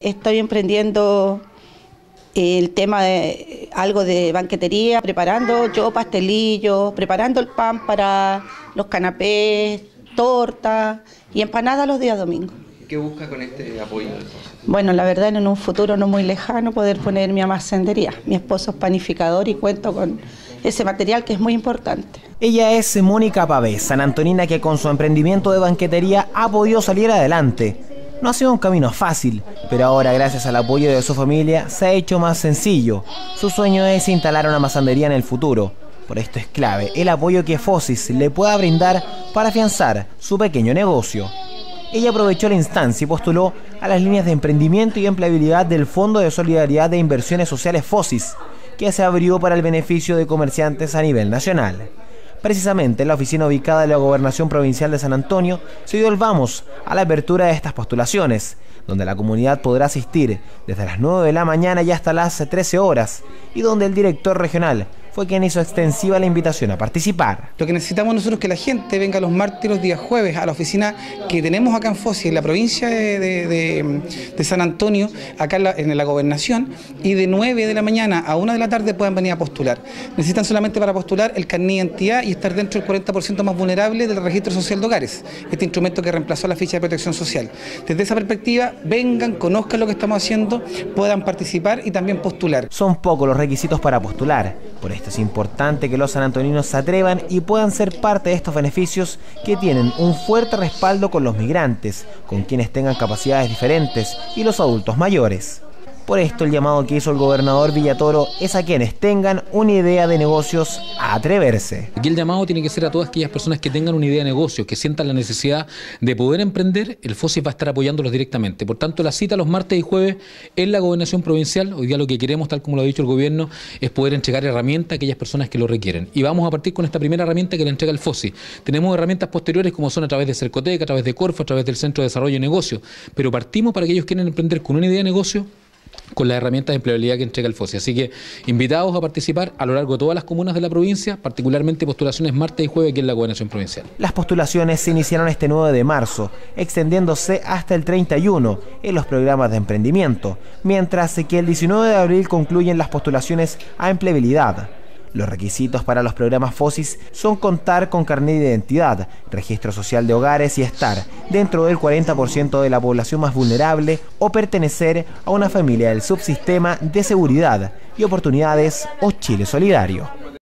Estoy emprendiendo el tema de algo de banquetería, preparando yo pastelillos, preparando el pan para los canapés, torta y empanadas los días domingos. ¿Qué busca con este apoyo? Bueno, la verdad en un futuro no muy lejano poder poner mi almacendería. Mi esposo es panificador y cuento con ese material que es muy importante. Ella es Mónica Pavés, San Antonina que con su emprendimiento de banquetería ha podido salir adelante. No ha sido un camino fácil, pero ahora gracias al apoyo de su familia se ha hecho más sencillo. Su sueño es instalar una masandería en el futuro. Por esto es clave el apoyo que Fosis le pueda brindar para afianzar su pequeño negocio. Ella aprovechó la instancia y postuló a las líneas de emprendimiento y empleabilidad del Fondo de Solidaridad de Inversiones Sociales FOSIS, que se abrió para el beneficio de comerciantes a nivel nacional. Precisamente en la oficina ubicada de la Gobernación Provincial de San Antonio se dio el vamos a la apertura de estas postulaciones, donde la comunidad podrá asistir desde las 9 de la mañana y hasta las 13 horas, y donde el director regional fue quien hizo extensiva la invitación a participar. Lo que necesitamos nosotros es que la gente venga los martes y los días jueves a la oficina que tenemos acá en Fosi, en la provincia de, San Antonio, acá en la, gobernación, y de 9 de la mañana a 1 de la tarde puedan venir a postular. Necesitan solamente para postular el carnet de identidad y estar dentro del 40% más vulnerable del registro social de hogares, este instrumento que reemplazó la ficha de protección social. Desde esa perspectiva, vengan, conozcan lo que estamos haciendo, puedan participar y también postular. Son pocos los requisitos para postular, por es importante que los sanantoninos se atrevan y puedan ser parte de estos beneficios que tienen un fuerte respaldo con los migrantes, con quienes tengan capacidades diferentes y los adultos mayores. Por esto el llamado que hizo el gobernador Villatoro es a quienes tengan una idea de negocios a atreverse. Aquí el llamado tiene que ser a todas aquellas personas que tengan una idea de negocio, que sientan la necesidad de poder emprender, el FOSI va a estar apoyándolos directamente. Por tanto, la cita los martes y jueves en la gobernación provincial, hoy día lo que queremos, tal como lo ha dicho el gobierno, es poder entregar herramientas a aquellas personas que lo requieren. Y vamos a partir con esta primera herramienta que le entrega el FOSI. Tenemos herramientas posteriores como son a través de Cercoteca, a través de Corfo, a través del Centro de Desarrollo de Negocios, pero partimos para aquellos que quieren emprender con una idea de negocio con las herramientas de empleabilidad que entrega el FOSI. Así que invitados a participar a lo largo de todas las comunas de la provincia, particularmente postulaciones martes y jueves aquí en la gobernación provincial. Las postulaciones se iniciaron este 9 de marzo, extendiéndose hasta el 31 en los programas de emprendimiento, mientras que el 19 de abril concluyen las postulaciones a empleabilidad. Los requisitos para los programas FOSIS son contar con carnet de identidad, registro social de hogares y estar dentro del 40% de la población más vulnerable o pertenecer a una familia del subsistema de seguridad y oportunidades o Chile Solidario.